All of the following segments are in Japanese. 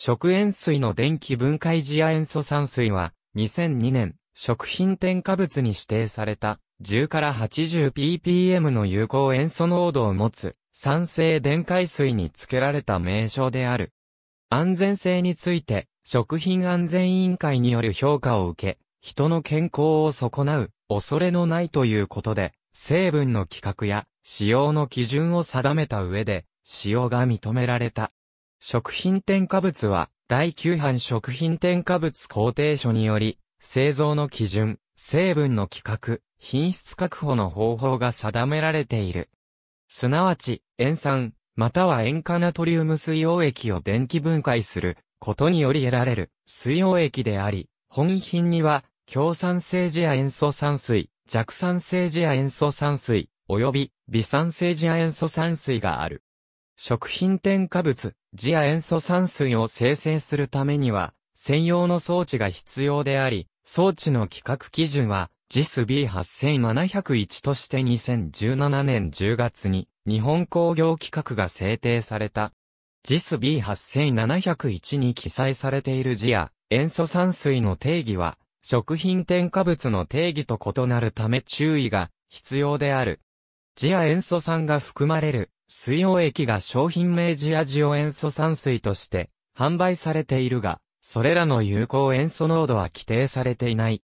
食塩水の電気分解次亜塩素酸水は、2002年、食品添加物に指定された、10から 80ppm の有効塩素濃度を持つ、酸性電解水に付けられた名称である。安全性について、食品安全委員会による評価を受け、人の健康を損なう恐れのないということで、成分の規格や使用の基準を定めた上で、使用が認められた。食品添加物は、第9版食品添加物工程書により、製造の基準、成分の規格、品質確保の方法が定められている。すなわち、塩酸、または塩化ナトリウム水溶液を電気分解することにより得られる水溶液であり、本品には、強酸性次亜塩素酸水、弱酸性次亜塩素酸水、及び微酸性次亜塩素酸水がある。食品添加物、次亜塩素酸水を生成するためには、専用の装置が必要であり、装置の規格基準は、JIS B8701 として2017年10月に、日本工業規格が制定された。JIS B8701 に記載されている次亜塩素酸水の定義は、食品添加物の定義と異なるため注意が必要である。次亜塩素酸が含まれる水溶液が商品名ジアジオ塩素酸水として販売されているが、それらの有効塩素濃度は規定されていない。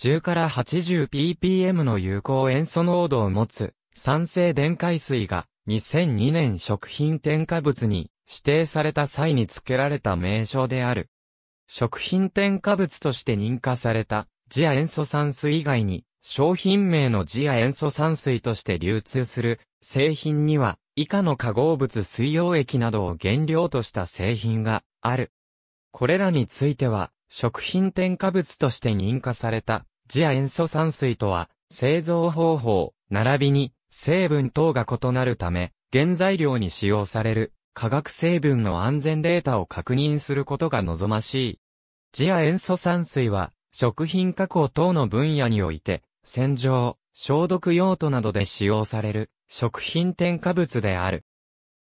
10から 80ppm の有効塩素濃度を持つ酸性電解水が2002年食品添加物に指定された際に付けられた名称である。食品添加物として認可されたジア塩素酸水以外に商品名のジア塩素酸水として流通する製品には以下の化合物水溶液などを原料とした製品がある。これらについては、食品添加物として認可された、ジア塩素酸水とは、製造方法、並びに、成分等が異なるため、原材料に使用される、化学成分の安全データを確認することが望ましい。ジア塩素酸水は、食品加工等の分野において、洗浄、消毒用途などで使用される食品添加物である。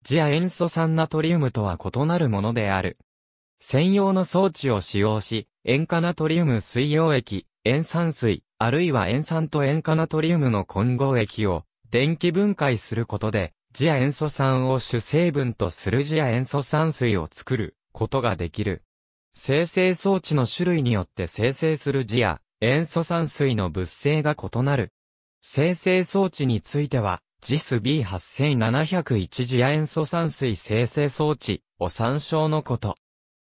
ジア塩素酸ナトリウムとは異なるものである。専用の装置を使用し、塩化ナトリウム水溶液、塩酸水、あるいは塩酸と塩化ナトリウムの混合液を電気分解することで、ジア塩素酸を主成分とするジア塩素酸水を作ることができる。生成装置の種類によって生成するジア塩素酸水の物性が異なる。生成装置については、JIS B8701 次亜塩素酸水生成装置を参照のこと。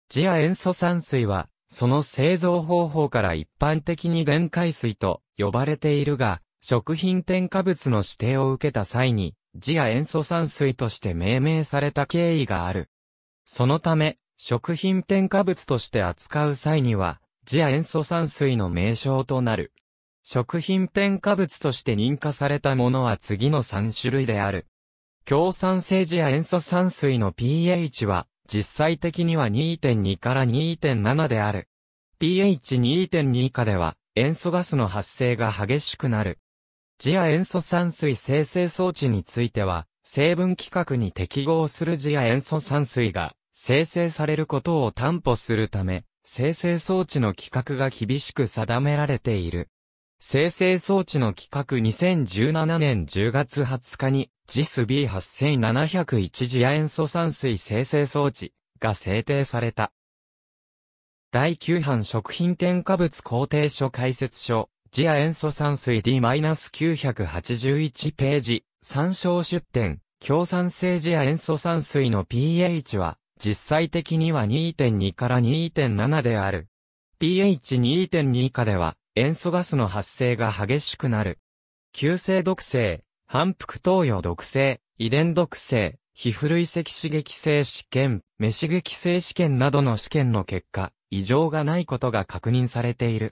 次亜塩素酸水は、その製造方法から一般的に電解水と呼ばれているが、食品添加物の指定を受けた際に、次亜塩素酸水として命名された経緯がある。そのため、食品添加物として扱う際には、次亜塩素酸水の名称となる。食品添加物として認可されたものは次の3種類である。強酸性ジア塩素酸水の pH は実際的には2.2から2.7である。pH2.2 以下では塩素ガスの発生が激しくなる。ジア塩素酸水生成装置については、成分規格に適合するジア塩素酸水が生成されることを担保するため、生成装置の規格が厳しく定められている。生成装置の規格2017年10月20日に JIS B8701 次亜塩素酸水生成装置が制定された。第9版食品添加物工程書解説書、次亜塩素酸水 D-981 ページ、参照出典、強酸性次亜塩素酸水の pH は、実際的には2.2から2.7である。pH2.2 以下では、塩素ガスの発生が激しくなる。急性毒性、反復投与毒性、遺伝毒性、皮膚類積刺激性試験、目刺激性試験などの試験の結果、異常がないことが確認されている。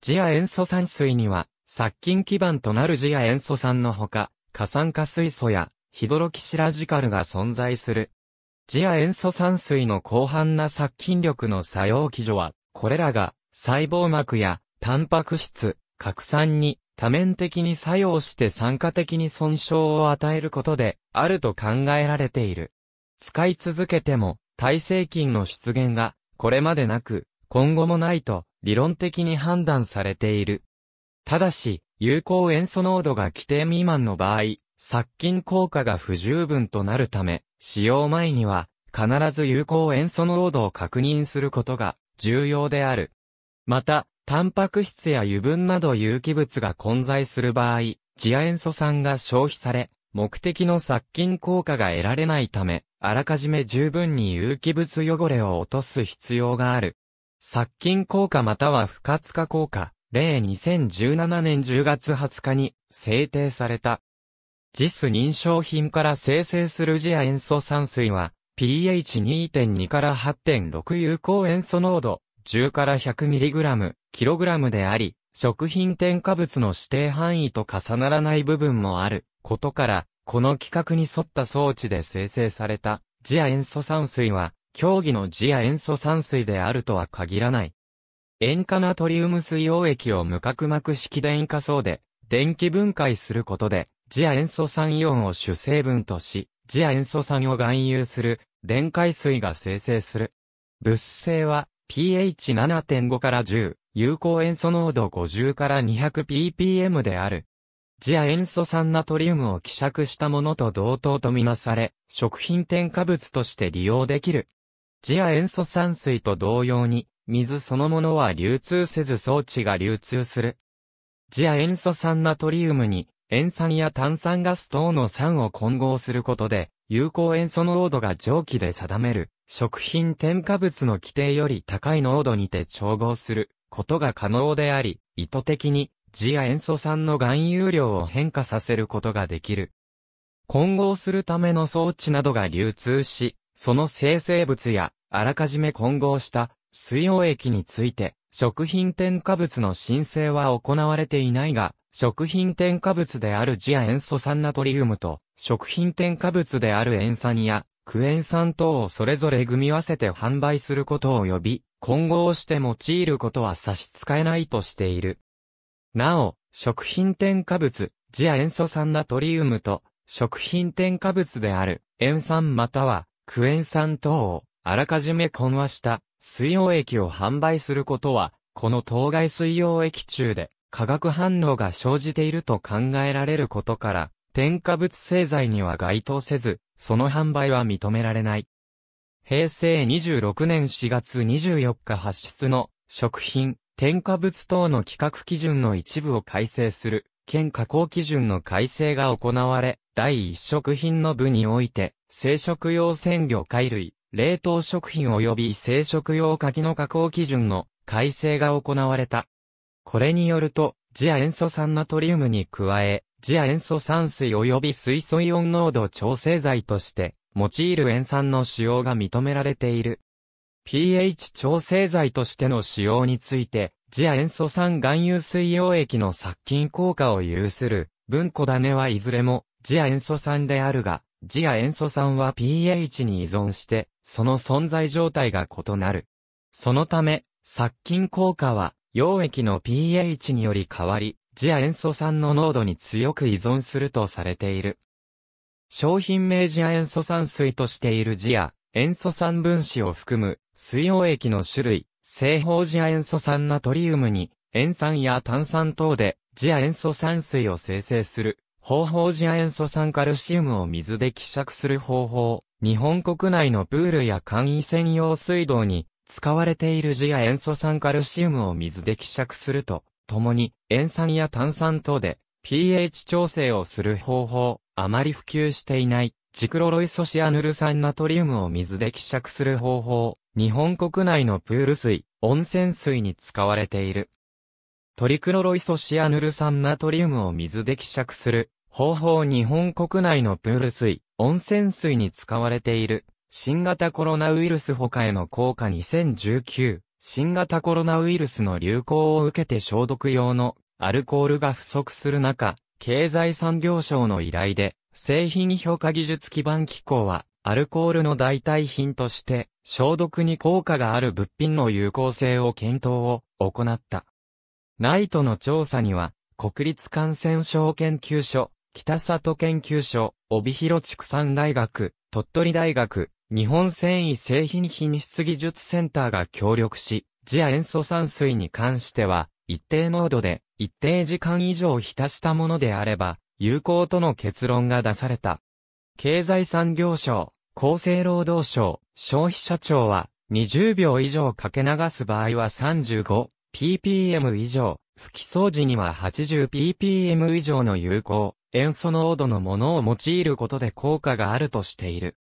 ジア塩素酸水には、殺菌基盤となるジア塩素酸のほか、過酸化水素やヒドロキシラジカルが存在する。ジア塩素酸水の広範な殺菌力の作用基準は、これらが細胞膜やタンパク質、核酸に多面的に作用して酸化的に損傷を与えることで、あると考えられている。使い続けても、耐性菌の出現が、これまでなく、今後もないと、理論的に判断されている。ただし、有効塩素濃度が規定未満の場合、殺菌効果が不十分となるため、使用前には、必ず有効塩素濃度を確認することが重要である。また、タンパク質や油分など有機物が混在する場合、ジア塩素酸が消費され、目的の殺菌効果が得られないため、あらかじめ十分に有機物汚れを落とす必要がある。殺菌効果または不活化効果、例2017年10月20日に制定された。JIS 認証品から生成するジア塩素酸水は、pH2.2 から8.6有効塩素濃度、10から 100mg、kg であり、食品添加物の指定範囲と重ならない部分もあることから、この規格に沿った装置で生成されたジア塩素酸水は、競技のジア塩素酸水であるとは限らない。塩化ナトリウム水溶液を無角膜式電化層で電気分解することで、ジア塩素酸イオンを主成分とし、ジア塩素酸を含有する電解水が生成する。物性は pH7.5 から10、有効塩素濃度50から 200ppm である。ジア塩素酸ナトリウムを希釈したものと同等とみなされ、食品添加物として利用できる。ジア塩素酸水と同様に、水そのものは流通せず装置が流通する。ジア塩素酸ナトリウムに塩酸や炭酸ガス等の酸を混合することで、有効塩素濃度が蒸気で定める食品添加物の規定より高い濃度にて調合することが可能であり、意図的にジア塩素酸の含有量を変化させることができる。混合するための装置などが流通し、その生成物やあらかじめ混合した水溶液について、食品添加物の申請は行われていないが、食品添加物であるジア塩素酸ナトリウムと、食品添加物である塩酸や、クエン酸等をそれぞれ組み合わせて販売することを呼び、混合して用いることは差し支えないとしている。なお、食品添加物、ジア塩素酸ナトリウムと、食品添加物である、塩酸または、クエン酸等を、あらかじめ混和した水溶液を販売することは、この当該水溶液中で化学反応が生じていると考えられることから、添加物製剤には該当せず、その販売は認められない。平成26年4月24日発出の食品、添加物等の規格基準の一部を改正する、県加工基準の改正が行われ、第一食品の部において、生食用鮮魚貝類、冷凍食品及び生食用柿の加工基準の改正が行われた。これによると、ジア塩素酸ナトリウムに加え、ジア塩素酸水及び水素イオン濃度調整剤として、用いる塩酸の使用が認められている。pH 調整剤としての使用について、ジア塩素酸含有水溶液の殺菌効果を有する、文庫種はいずれも、ジア塩素酸であるが、ジア塩素酸は pH に依存して、その存在状態が異なる。そのため、殺菌効果は、溶液の pH により変わり、ジア塩素酸の濃度に強く依存するとされている。商品名ジア塩素酸水としているジア、塩素酸分子を含む水溶液の種類、正方ジア塩素酸ナトリウムに、塩酸や炭酸等でジア塩素酸水を生成する、方法ジア塩素酸カルシウムを水で希釈する方法、日本国内のプールや簡易専用水道に使われているジア塩素酸カルシウムを水で希釈すると、共に塩酸や炭酸等で pH 調整をする方法、あまり普及していないジクロロイソシアヌル酸ナトリウムを水で希釈する方法、日本国内のプール水、温泉水に使われている。トリクロロイソシアヌル酸ナトリウムを水で希釈する方法日本国内のプール水、温泉水に使われている、新型コロナウイルス他への効果2019、新型コロナウイルスの流行を受けて消毒用のアルコールが不足する中、経済産業省の依頼で、製品評価技術基盤機構は、アルコールの代替品として、消毒に効果がある物品の有効性を検討を行った。ナイトの調査には、国立感染症研究所、北里研究所、帯広畜産大学、鳥取大学、日本繊維製品品質技術センターが協力し、次亜塩素酸水に関しては、一定濃度で、一定時間以上浸したものであれば、有効との結論が出された。経済産業省、厚生労働省、消費者庁は、20秒以上かけ流す場合は35 ppm 以上、拭き掃除には 80ppm 以上の有効、塩素濃度のものを用いることで効果があるとしている。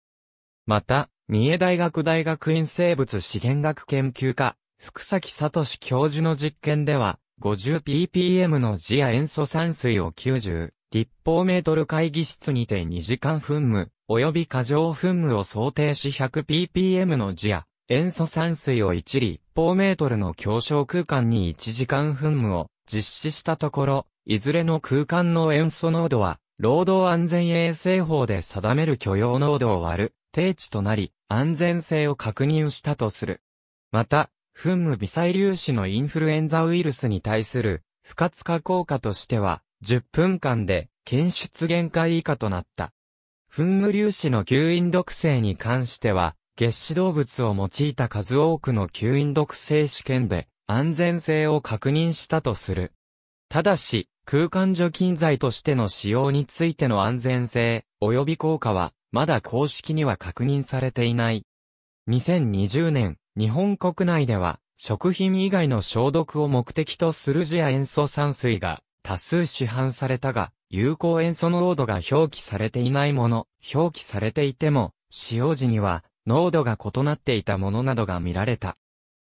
また、三重大学大学院生物資源学研究科、福崎聡教授の実験では、50ppm のジア塩素酸水を90立方メートル会議室にて2時間噴霧、及び過剰噴霧を想定し 100ppm のジア塩素酸水を1立方メートルの狭小空間に1時間噴霧を実施したところ、いずれの空間の塩素濃度は、労働安全衛生法で定める許容濃度を割る、定値となり、安全性を確認したとする。また、噴霧微細粒子のインフルエンザウイルスに対する不活化効果としては、10分間で検出限界以下となった。噴霧粒子の吸引毒性に関しては、月子動物を用いた数多くの吸引毒性試験で安全性を確認したとする。ただし、空間除菌剤としての使用についての安全性及び効果は、まだ公式には確認されていない。2020年、日本国内では、食品以外の消毒を目的とするジア塩素酸水が多数市販されたが、有効塩素濃度が表記されていないもの、表記されていても、使用時には濃度が異なっていたものなどが見られた。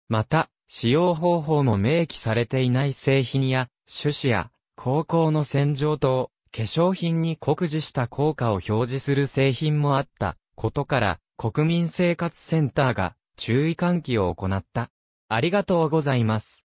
また、使用方法も明記されていない製品や、種子や、高校の洗浄等、化粧品に酷似した効果を表示する製品もあったことから、国民生活センターが注意喚起を行った。ありがとうございます。